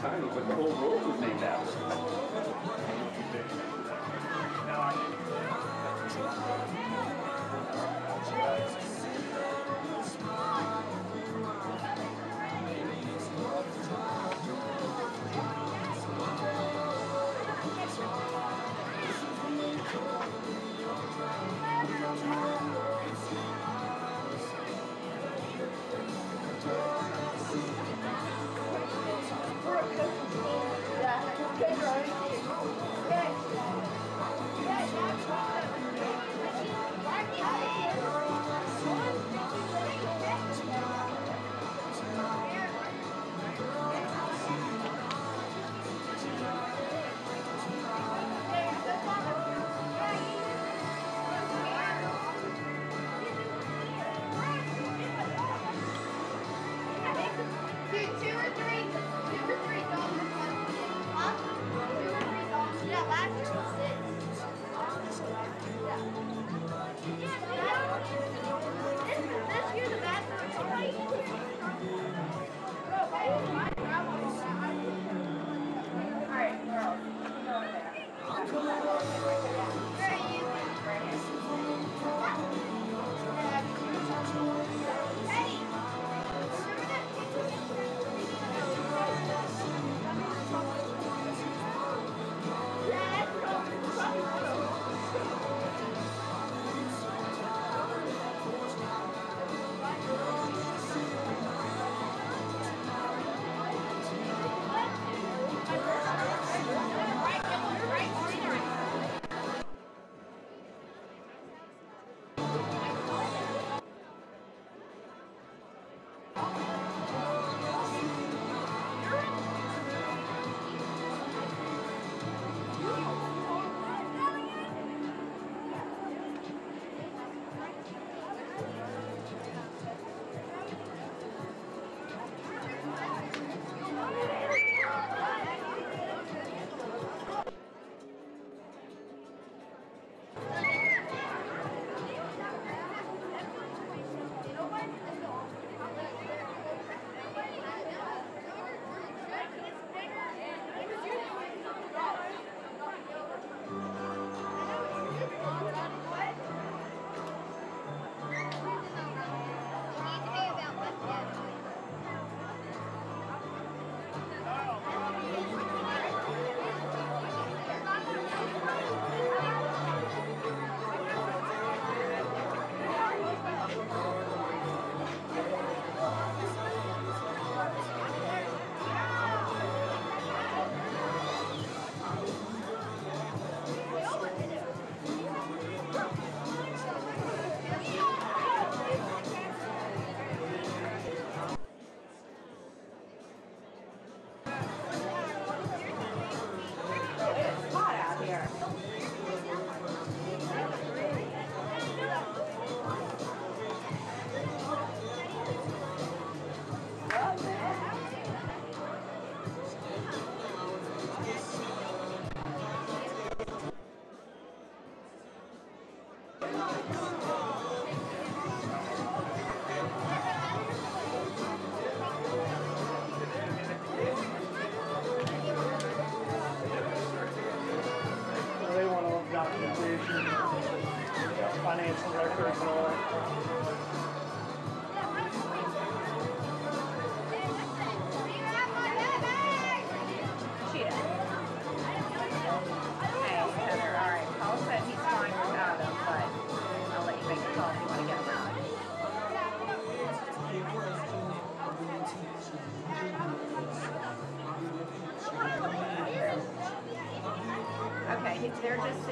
tiny, but the whole road was named after him. Just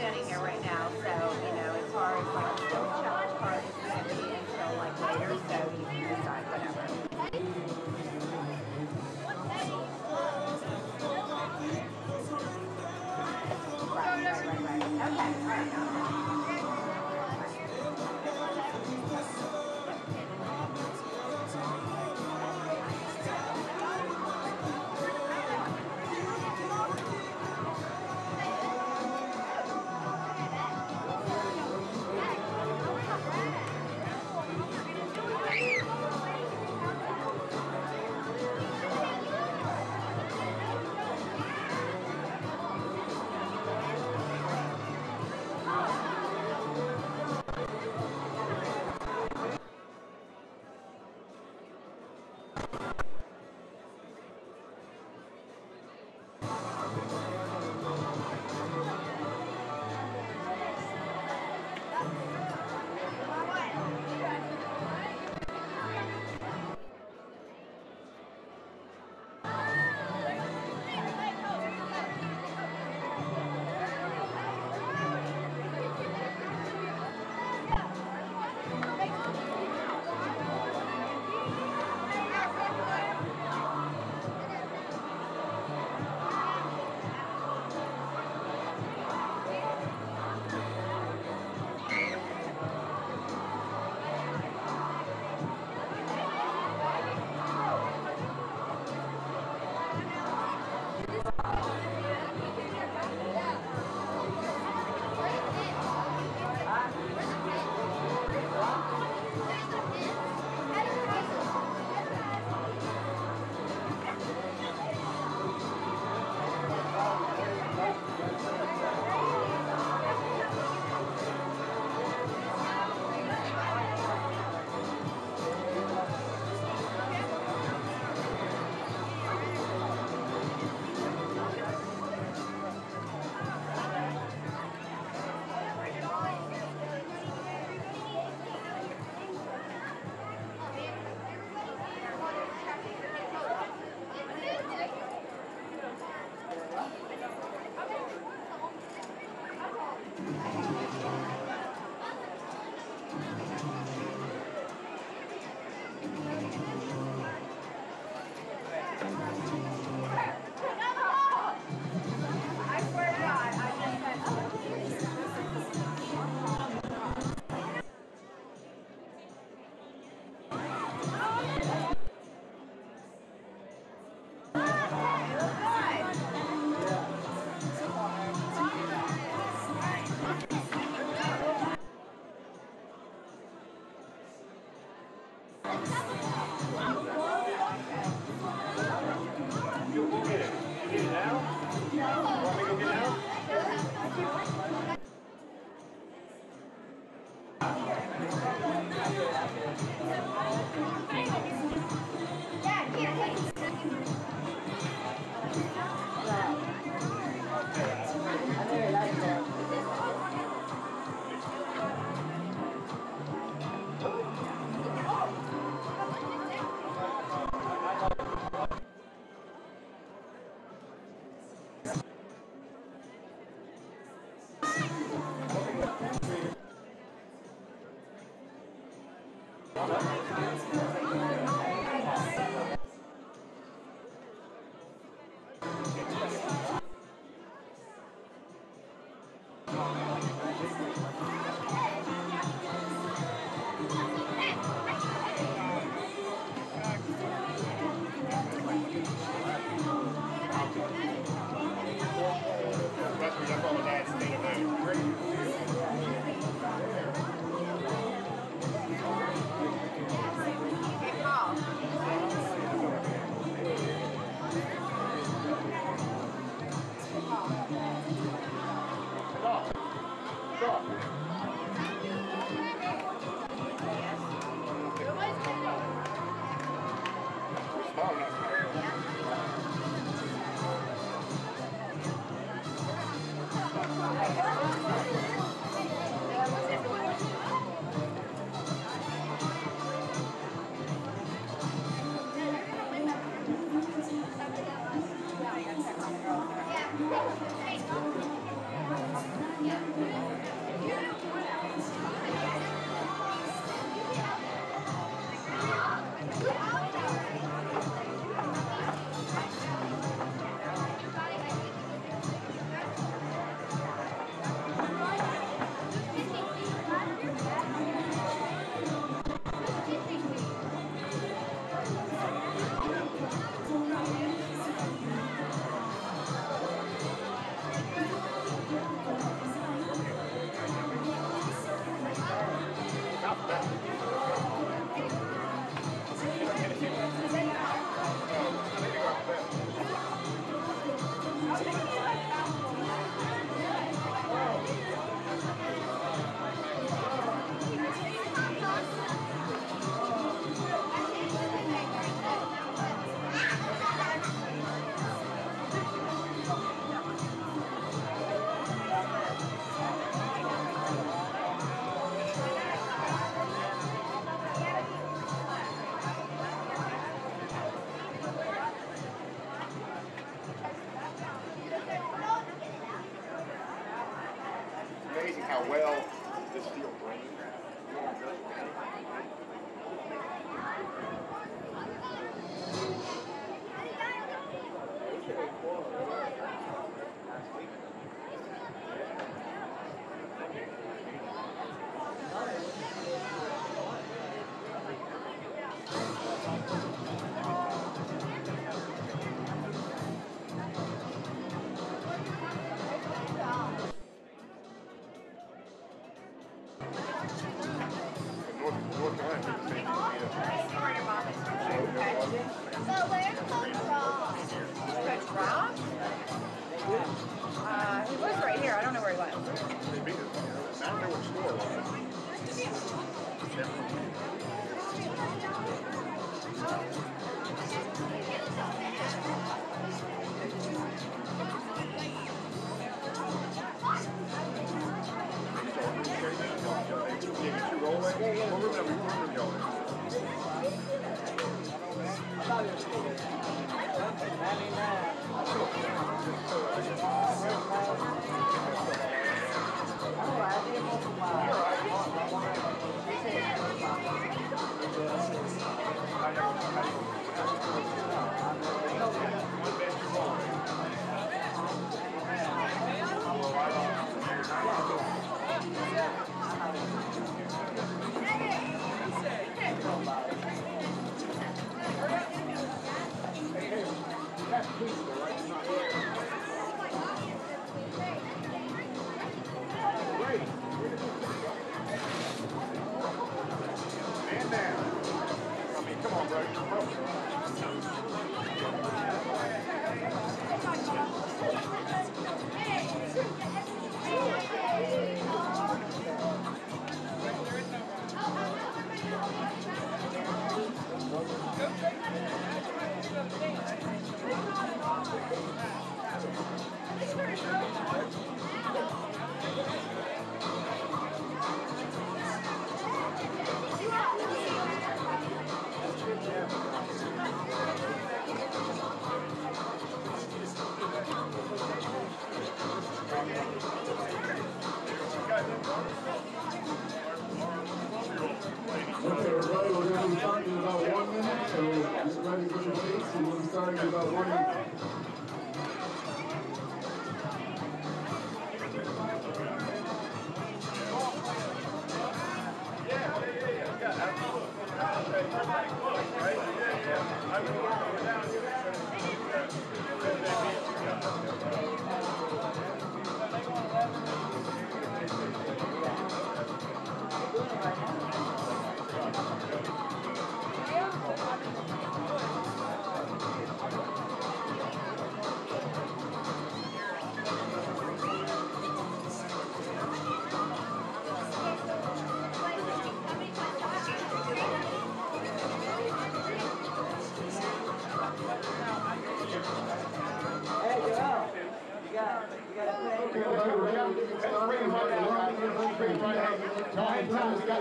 Okay,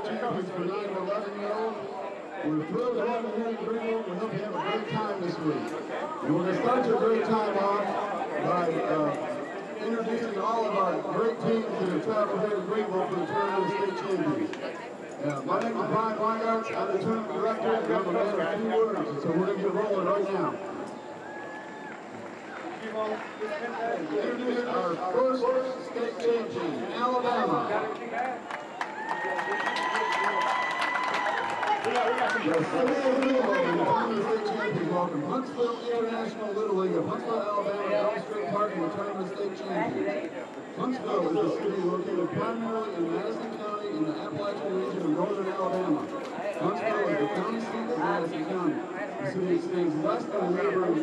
Champions for 9 to 11 year olds. We're thrilled to have you here in Greenville. We hope you have a great time this week. And we're going to start your great time off by uh, introducing all of our great teams that have traveled here to Greenville for the Tournament of State Champions. Uh, my name is Brian Weingartz. I'm the tournament director, and I'm a man of few words. And so we're going to get rolling right now. Introduce our first state champion, Alabama. Yes, champions welcome Huntsville International Little League of Huntsville, Alabama, Elm Street Park, and the tournament state champions. Huntsville is a city located primarily in Madison County in the Appalachian region of northern Alabama. Huntsville is the county seat of Madison County. The city extends west of the river in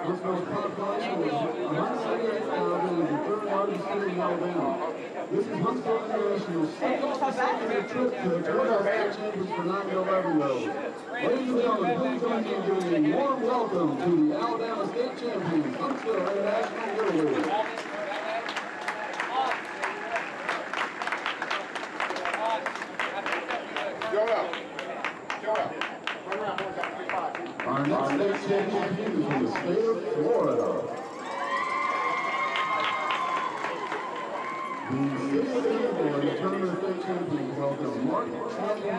Limestone County. Huntsville's population is 178,000 and the third largest city in Alabama. This is Huntsville International's second trip to the State Champions for 9 to 11 year. Ladies and gentlemen, please join me in giving a warm welcome to the Alabama State Champions, Huntsville International Little League. Go up. Go up. Run around one time. Three, five. Our next state champion is from the state of Florida. city of Greenville and the tournament state champions welcome Mark League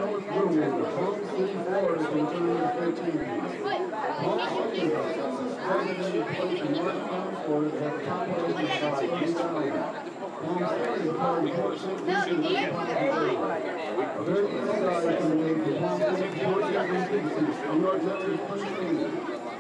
of Palm City, Florida to. Palm City is a census-designated place in Martin County, Florida has population of about 30,000. Palm City is part of Port very easy ride from the to Palm City, St. Lucie, New York Florida Florida of to by at First Field.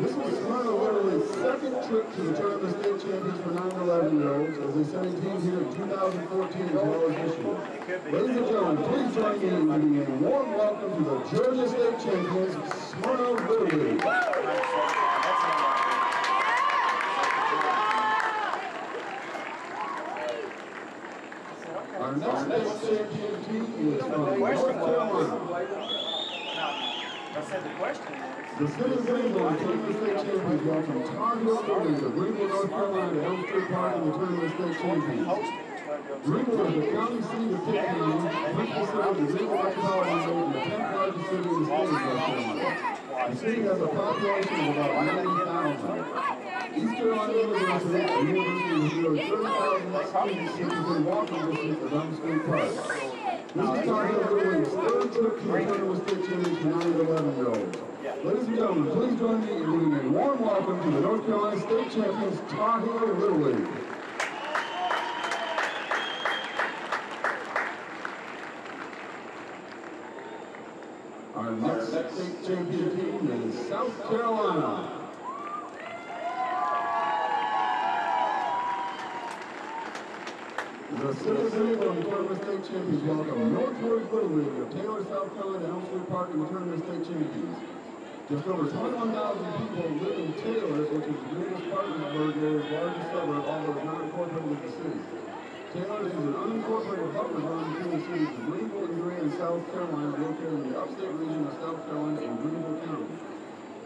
This was Smyrna League's second trip to the tournament state champions for 9-11 year olds as they sent a team here in 2014 as well as this year. Ladies and gentlemen, please join me in giving a warm welcome to the Georgia State champions, Smyrna League. Our next state champion is from North Carolina. The. The city of Greenville tournament state champions welcome Tar Heel Buildings of Greenville, North Carolina Elm Street Park in the tournament state champions. Greenville is the county seat of Pitt County, city of the Greenville metropolitan area, and the tenth largest city in the state of North Carolina. The city has a population of about ninety thousand. East Carolina University, a university with nearly thirty thousand students within walking distance of Elm Street Park. Heel Little League's third trip to the tournament state champions for 9-11 year olds. Ladies and gentlemen, please join me in giving a warm welcome to the North Carolina State Champions Tar Heel Little League. Our next state champion team is South Carolina. The city of and the tournament state champions welcome Northwood League of Taylor, South Carolina, Elm Street Park, and the tournament state champions. Just over 21,000 people live in Taylor, which is the Greenville Spartanburg area's largest suburb, although it's not incorporated with the city. Taylor is an unincorporated buffer zone between the cities of Greenville and Greer in South Carolina, located in the upstate region of South Carolina in Greenville County.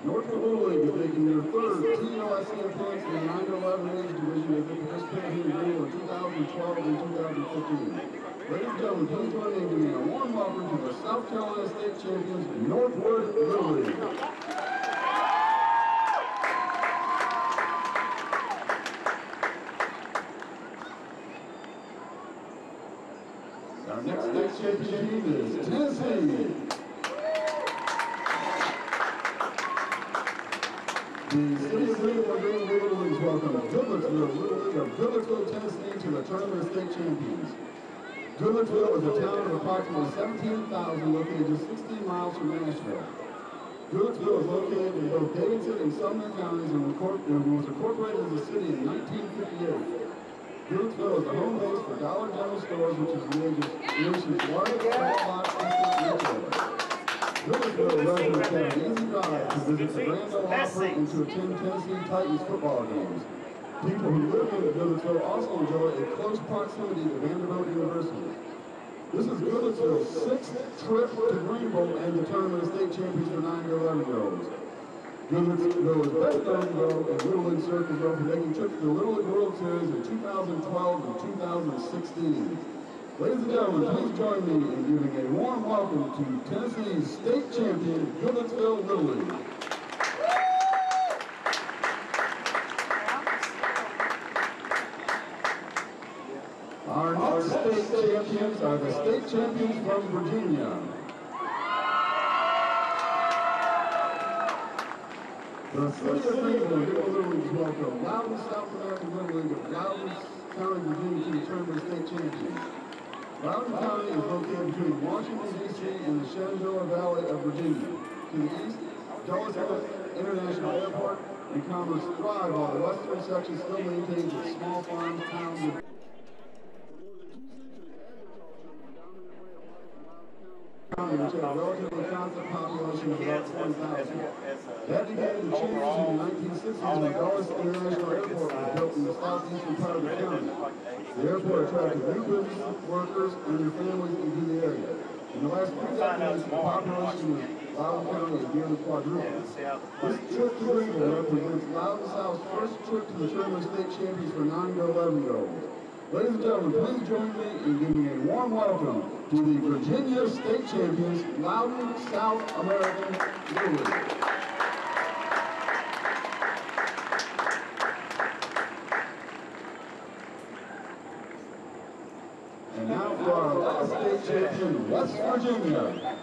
Northwood Little League is their third TOSC appearance in the 9-11 age division as they participate in Greenville in 2012 and 2015. Ladies and gentlemen, please join me in giving a warm welcome to the South Carolina State Champions, Northwood Little League. Our next state champion team is Tennessee. Welcome Goodlettsville of Tennessee to the tournament state champions. Goodlettsville is a town of approximately 17,000 located just 16 miles from Nashville. Goodlettsville is located in both Davidson and Sumner counties and was incorporated as a city in 1958. Goodlettsville is the home base for Dollar General Stores, which is the nation's largest small-box discount retailer. Goodlettsville residents have an easy drive to visit the Grand and to attend Tennessee Titans football games. People who live in Goodlettsville also enjoy a close proximity to Vanderbilt University. This is Goodlettsville's sixth trip to Greenville and the tournament of state champions for 9 to 11 year olds. Goodlettsville is best known though in Little though for making trips to the Little League World Series in 2012 and 2016. Ladies and gentlemen, please join me in giving a warm welcome to Tennessee's state champion, Goodlettsville Little League. Our next state champions are the state champions from Virginia. The city of Greenville Little Leagues welcome Loudoun South American Little League of Loudoun County, Virginia to the tournament state champions. Loudoun County is located between Washington D.C. and the Shenandoah Valley of Virginia. To the east, Dulles International Airport and commerce thrive while the western section still maintains its small farms, towns, which a relatively constant population of about 20,000. That began to change in the 1960s when Dulles International Airport was built in the southeastern part of the county. The airport attracted new business workers and their families into the area. In the last few decades, the population of Loudoun County has nearly quadrupled. This trip to Greenville represents Loudoun South's first trip to the Tournament State Champions for 9 to 11 year olds. Ladies and gentlemen, please join me in giving a warm welcome to the Virginia State Champions, Loudoun South American Little And now for our last state champion, West Virginia.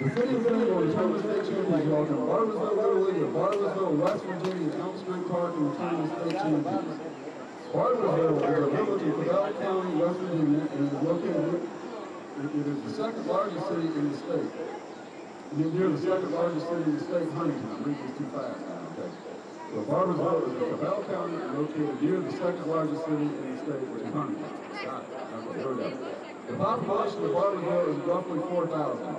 The city of Greenville Tournament State Champions welcome Barboursville Little League of Barboursville, West Virginia, Elm Street Park, and the Tournament State Champions. A village in Cabell County, West Virginia, and is located, it is the second largest city in the state. Mean, near the second largest city in the state, Huntington. I'm reading this too fast now, okay? So is in Cabell County, located near the second largest city in the state, which is Huntington. The population of Barboursville is roughly 4,000.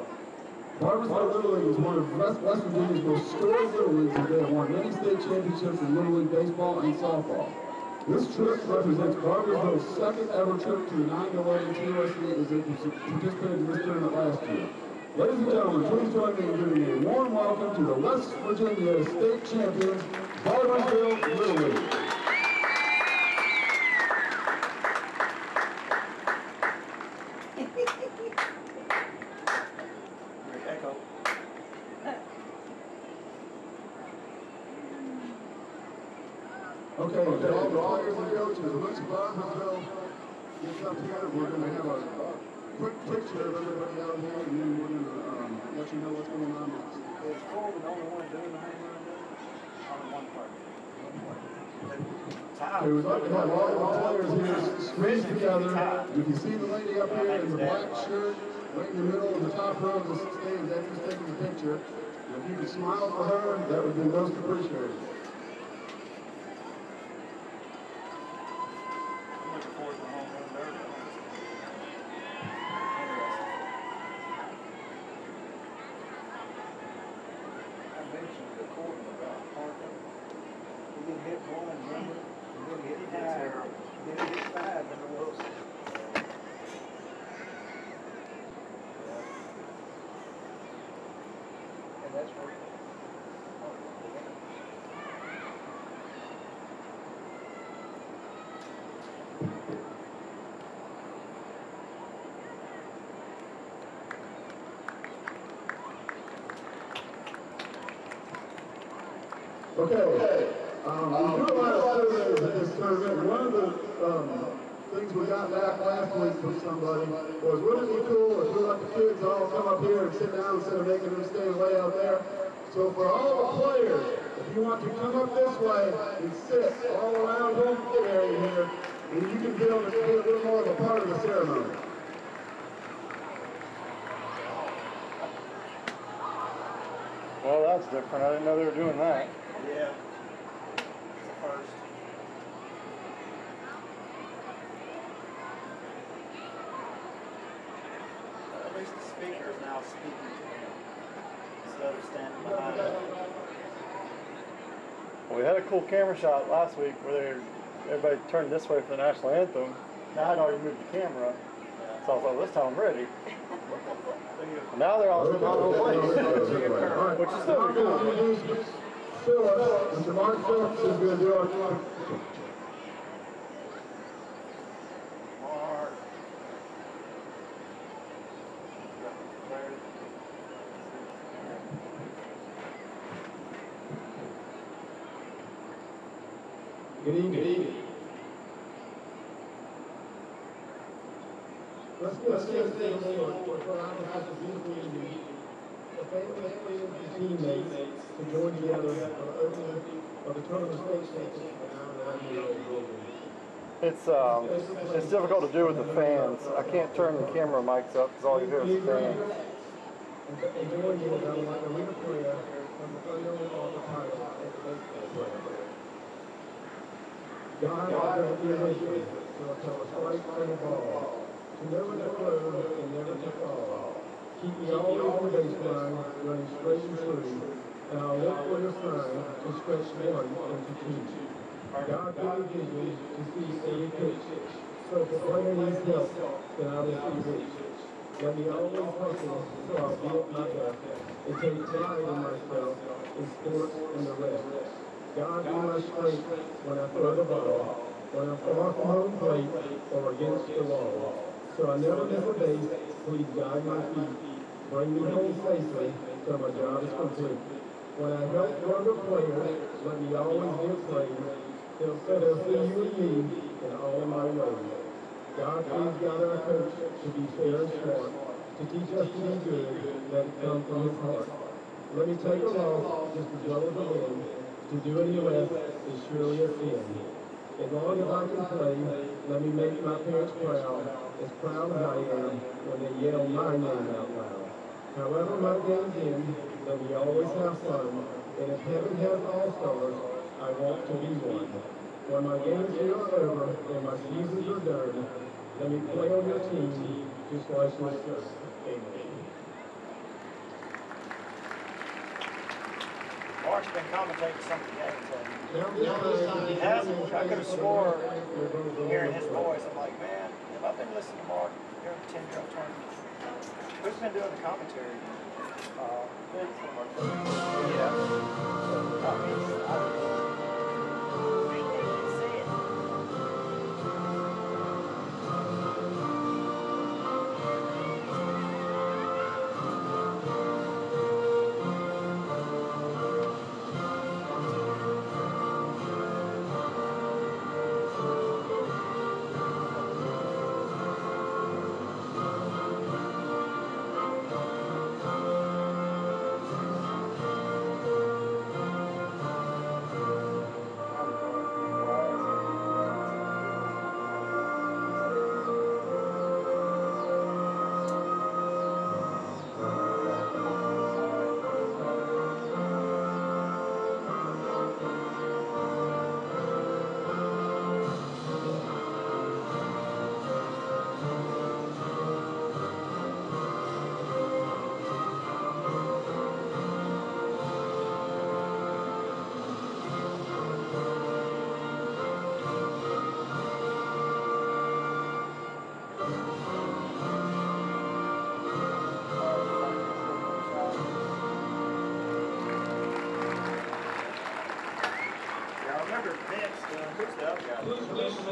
Barboursville Little League is one of West, West Virginia's most storied Little Leagues and they have won many state championships in Little League baseball and softball. This trip represents Barboursville's second ever trip to the 9-11 TOSC as they participated in this tournament last year. Ladies and gentlemen, please join me in giving a warm welcome to the West Virginia state champions, Barboursville Little League. Echo. Okay, to all the players and coaches, once Barboursville up we're gonna have a quick picture of everybody out here, and then we're gonna, um, let you know what's going on. It's cold and the only one doing the hang Only one part. Okay, we'd like to have all our players here squeezed together. You can see the lady up here in the black shirt, right in the middle of the top row of the stage, that's who's taking the picture. If you could smile for her, that would be most appreciated. I'm looking forward to home run derby. I mentioned the court about parking. We didn't hit one, remember? We didn't hit five. Didn't hit five in the World Series. And that's where. Okay, um, we do a lot of surveys at this tournament. One of the, um, things we got back last week from somebody was, wouldn't it be cool if we let the kids all come up here and sit down instead of making them stay way out there? So for all the players, if you want to come up this way and sit all around plate area here, and you can be able to be a little more of a part of the ceremony. Well, that's different. I didn't know they were doing that. Yeah. It's the first. At least the speaker is now speaking to him instead of standing behind him. Well, we had a cool camera shot last week where they, everybody turned this way for the national anthem. Now I'd already moved the camera. So I was like, this time I'm ready. Now they're all on the place. Which is still cool. Mr. Mark Phillips is gonna do our Mark. Good evening. Good evening. Let's do a same thing for, for our behalf of beautiful evening. The family, and teammates to join together on the opening of the tournament state station for our nine-year-old program. It's um, it's difficult to do with the fans. I can't turn the camera mics up because all you hear is the fans. Your game, like a real player, from the early on the title the mission to tell a strike from the ball, never to throw and never to fall. Keep me always on the baseline, running straight and true, and I'll look for your sign to stretch one into two. God give me vision to see every pitch, so if the player needs help, then I'll let you reach. Let me always hustle, so I'll be at my best, and take pride in myself, in sports and the rest. God be my strength when I throw the ball, when far from home plate or against the wall. So I never miss a base, please guide my feet. Bring me home safely, so my job is complete. When I help younger players, let me always give praise. They'll say they'll see you and me in all my ways. God please guide our coach to be fair and smart, to teach us to be good, it come from his heart. Let me take a loss just as well as a win. To do any less is surely a sin. As long as I can play, let me make my parents proud, as proud as I am when they yell my name out loud. However my games end, let me always have fun, and if heaven has all-stars, I want to be one. When my games here are over and my seasons are done, let me play on your team just like my son. Amen. Mark's been commentating some of the games. and Now this time, He hasn't. I could have swore hearing his voice. I'm like, man, have I been listening to Mark during the 10 year old tournament? Who's been doing the commentary? Uh, Yeah. I mean, I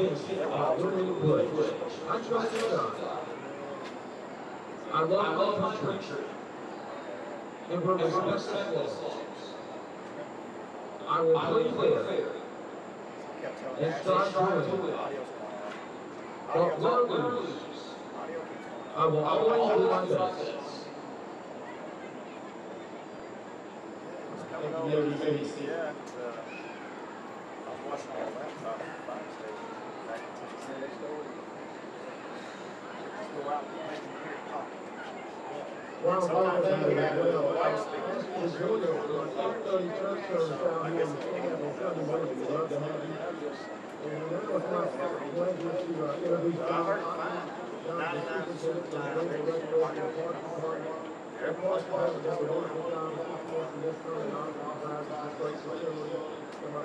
I trust God. I love my country. And where respect laws. I will play fair. And strive to win. But win lose. I will always do my best. Thank you, ladies. My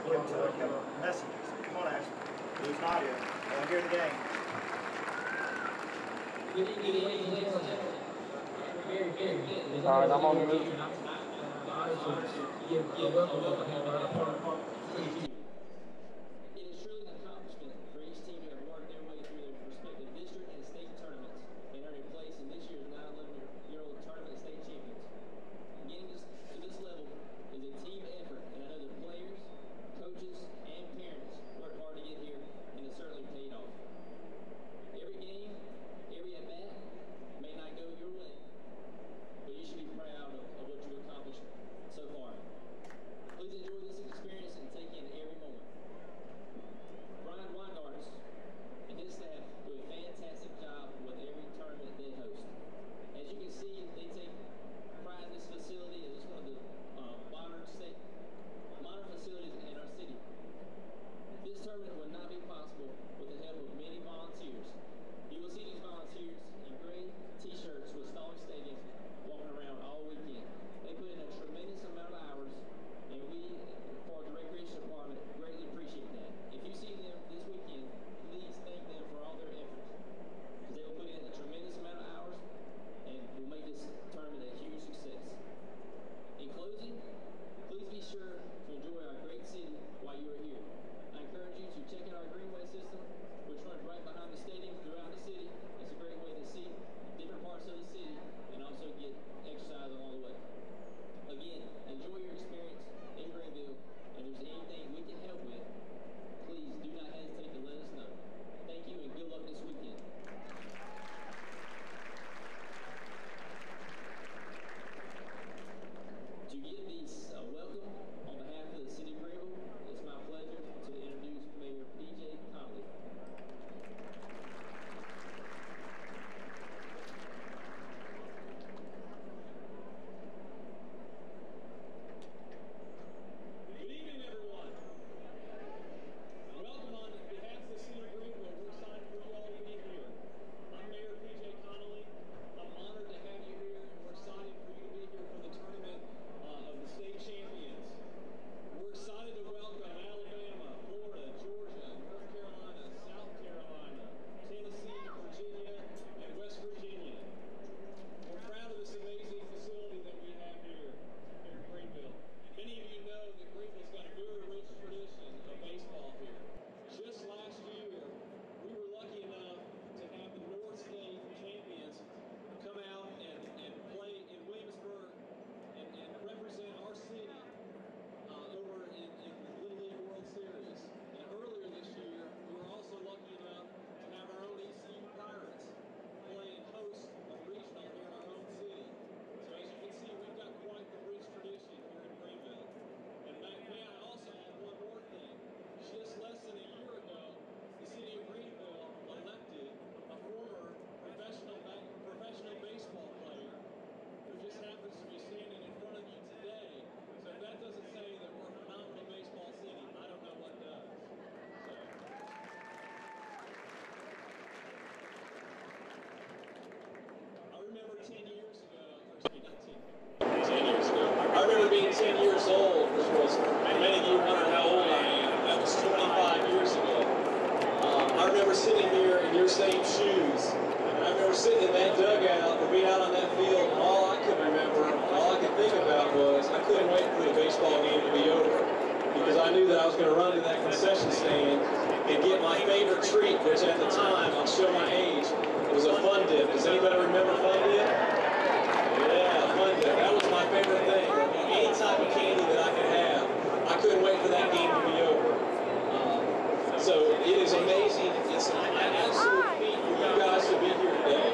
Give them to pleasure. them messages. Come on, Ashley. Lose audio. I want to hear the game. Good evening, ladies and gentlemen. Very, very. All right, I'm on the move. sitting here in your same shoes. And I remember sitting in that dugout and being out on that field, and all I could remember, all I could think about was I couldn't wait for the baseball game to be over because I knew that I was going to run to that concession stand and get my favorite treat, which at the time, I'll show my age, it was a Fun Dip. Does anybody remember Fun Dip? Yeah, Fun Dip. That was my favorite thing. Any type of candy that I could have, I couldn't wait for that game to be over. Um, so it is amazing it's an absolute feat for you guys to be here today.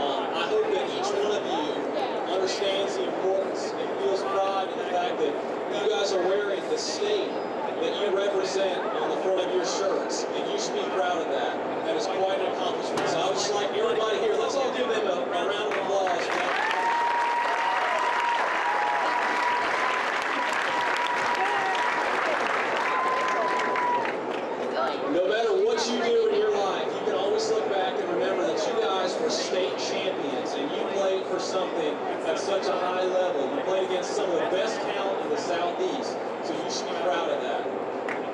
Um, I hope that each one of you understands the importance and feels pride in the fact that you guys are wearing the state that you represent on the front of your shirts, and you should be proud of that. That is quite an accomplishment. So I would just like everybody here, let's all give them a, a round of applause. for that. No matter what you do in your life, you can always look back and remember that you guys were state champions and you played for something at such a high level. You played against some of the best talent in the Southeast, so you should be proud of that.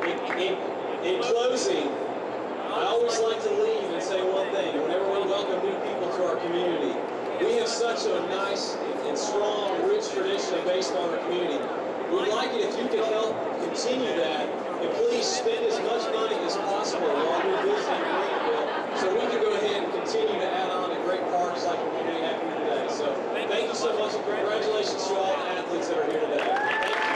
In, in, in closing, I always like to leave and say one thing. Whenever we welcome new people to our community, we have such a nice and strong, rich tradition of baseball in our community. We'd like it if you could help continue that and please spend as much money as possible while you're visiting Greenville so we can go ahead and continue to add on to great parks like we're going to have here today. So thank you so much and congratulations to all the athletes that are here today. Thank you.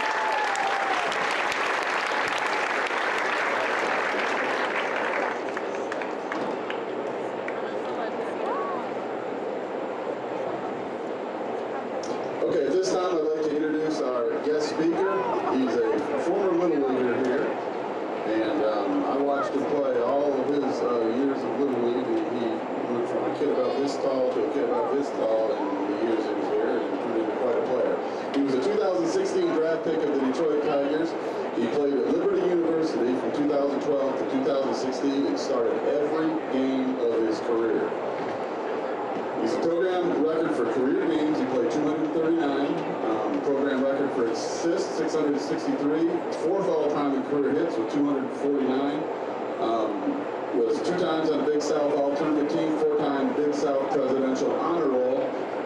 Okay, at this time, I'd like to introduce our guest speaker. He's a former Little Leaguer here, and um, I watched him play all of his uh, years of Little League. He, he went from a kid about this tall to a kid about this tall in the years he was here, and turned into quite a player. He was a 2016 draft pick of the Detroit Tigers. He played at Liberty University from 2012 to 2016 and started every game of his career. He's a program record for career games. He played 239. Program record for assists, 663. Fourth all-time in career hits with 249. Um, was two times on Big South All-Tournament Team, four-time Big South Presidential Honor Roll.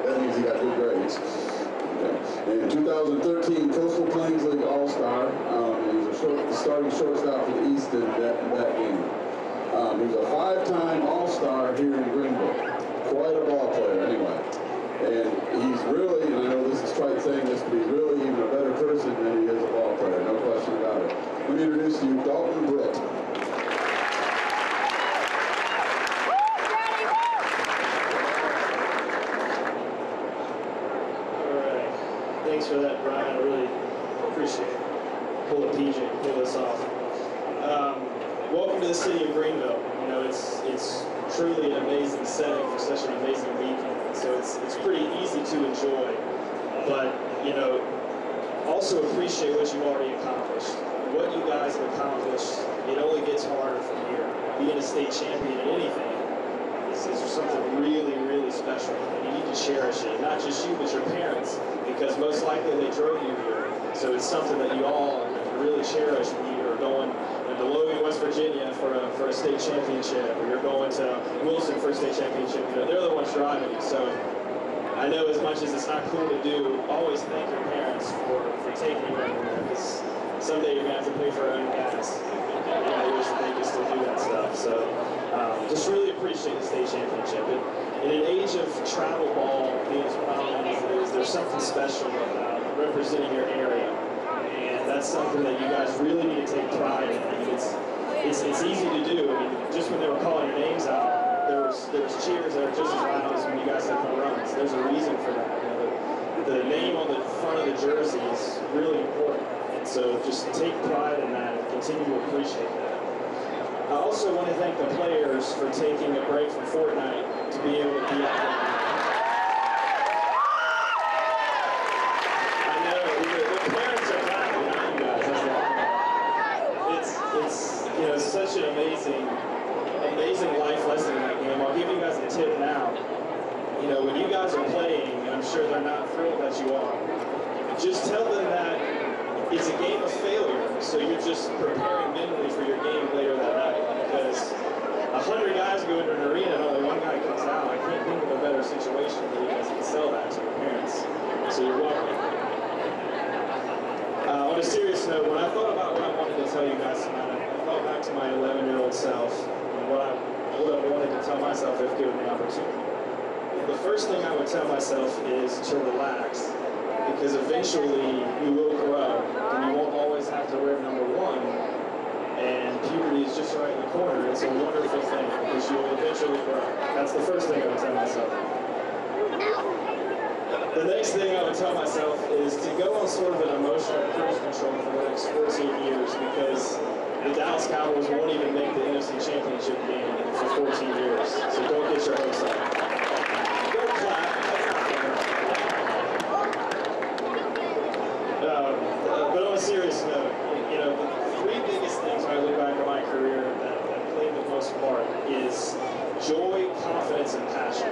That means he got good grades. Okay. In 2013, Coastal Plains League All-Star. Um, he was a short, starting shortstop for the East in that, that game. Um, he was a five-time All-Star here in Greenville. Quite a ball player, anyway. And he's really, and I know this is trite saying this, but he's really even a better person than he is a ball player, no question about it. Let me introduce to you Dalton Britt. All right. Thanks for that, Brian. I really appreciate it. Pull a PJ, pull this off. Um, welcome to the city of Greenville. You know, it's it's truly an amazing setting for such an amazing weekend. So it's it's pretty easy to enjoy, but you know, also appreciate what you've already accomplished. What you guys have accomplished, it only gets harder from here. Being a state champion in anything is, is something really, really special. And you need to cherish it. Not just you, but your parents, because most likely they drove you here. So it's something that you all really cherish when you are going to Logan, West Virginia for a, for a state championship, or you're going to Wilson for a state championship. You know, they're the ones driving you. So I know as much as it's not cool to do, always thank your parents for, for taking you everywhere, because someday you're going to have to pay for your own gas. And I wish they could still do that stuff. So um, just really appreciate the state championship. In an age of travel ball being as prominent as it is, there's something special about representing your area. And that's something that you guys really need to take pride in. I mean, it's, it's, it's easy to do. I mean, just when they were calling your names out, there was, there was cheers that are just as loud as when you guys hit home runs. There's a reason for that. You know, the, the name on the front of the jersey is really important. And so just take pride in that and continue to appreciate that. I also want to thank the players for taking a break from Fortnite to be able to be out there. I know, the, the parents are clapping, not you guys. That's all. It's, it's, you know, such an amazing, amazing life lesson in that game. I'll give you guys a tip now. You know, when you playing, and I'm sure they're not thrilled that you are, just tell them that it's a game of failure, so you're just preparing mentally for your game later that night. Because a hundred guys go into an arena and only one guy comes out. I can't think of a better situation that you guys can sell that to your parents. So you're welcome. Uh, on a serious note, when I thought about what I wanted to tell you guys tonight, I thought back to my 11-year-old self and what I would have wanted to tell myself if given the opportunity. The first thing I would tell myself is to relax, because eventually you will grow, and you won't always have to wear number one. And puberty is just right in the corner. It's a wonderful thing because you will eventually grow. That's the first thing I would tell myself. The next thing I would tell myself is to go on sort of an emotional cruise control for the next 14 years because the Dallas Cowboys won't even make the NFC Championship game for 14 years. So don't get your hopes up. Don't clap. Um, uh, but on a serious note, you know, the three biggest things when I look back at my career that, that played the most part is joy, and passion.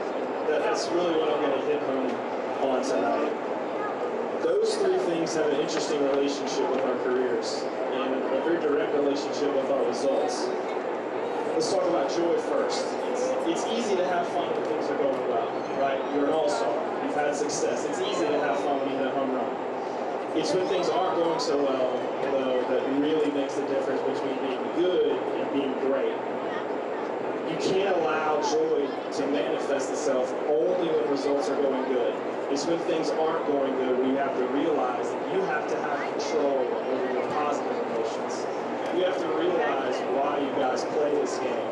That, that's really what I'm going to hit home on tonight. Those three things have an interesting relationship with our careers and a very direct relationship with our results. Let's talk about joy first. It's, it's easy to have fun when things are going well, right? You're an all-star. You've had success. It's easy to have fun when you hit a home run. It's when things aren't going so well, though, that really makes the difference between being good and being great. You can't allow joy to manifest itself only when results are going good. It's when things aren't going good where you have to realize that you have to have control over your positive emotions. You have to realize why you guys play this game.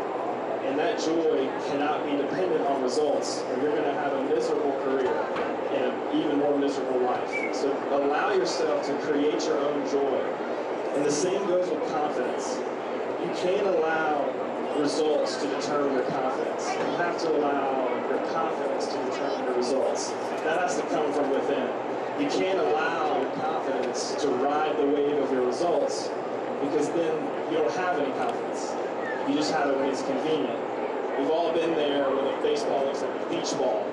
And that joy cannot be dependent on results, or you're going to have a miserable career and an even more miserable life. So allow yourself to create your own joy. And the same goes with confidence. You can't allow results to determine your confidence. You have to allow your confidence to determine your results. That has to come from within. You can't allow your confidence to ride the wave of your results because then you don't have any confidence. You just have it when it's convenient. We've all been there when a baseball looks like a beach ball.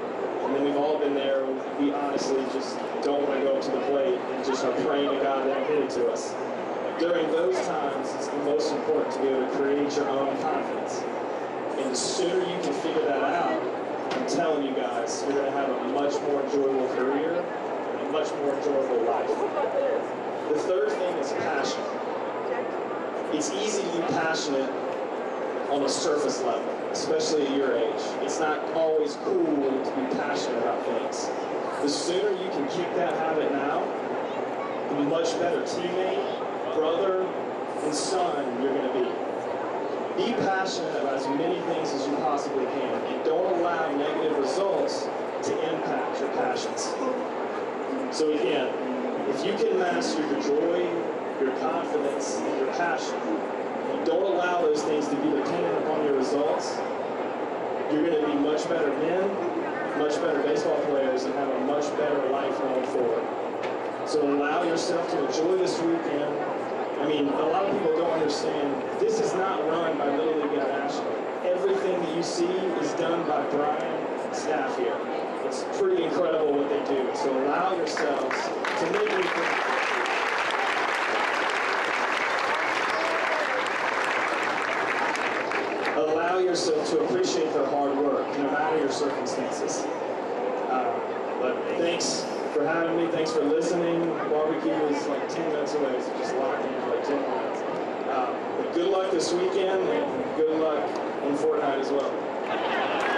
And then we've all been there when we honestly just don't want to go up to the plate and just are praying to God that hit it to us. During those times, it's the most important to be able to create your own confidence. And the sooner you can figure that out, I'm telling you guys, you're going to have a much more enjoyable career and a much more enjoyable life. The third thing is passion. It's easy to be passionate on a surface level, especially at your age. It's not always cool to be passionate about things. The sooner you can kick that habit now, the much better teammate, brother, and son you're going to be. Be passionate about as many things as you possibly can, and don't allow negative results to impact your passions. So again, if you can master your joy, your confidence, and your passion, and don't allow those things to be dependent upon your results, you're going to be much better men, much better baseball players, and have a much better life going forward. So allow yourself to enjoy this weekend. I mean, a lot of people don't understand, this is not run by Little League International. Everything that you see is done by Brian staff here. It's pretty incredible what they do. So allow yourselves to make anything. allow yourself to appreciate their hard work, no matter your circumstances. Uh, but thanks for having me. Thanks for listening. Barbecue is like 10 minutes away, so just lock in for like 10 minutes. Uh, but good luck this weekend, and good luck in Fortnite as well.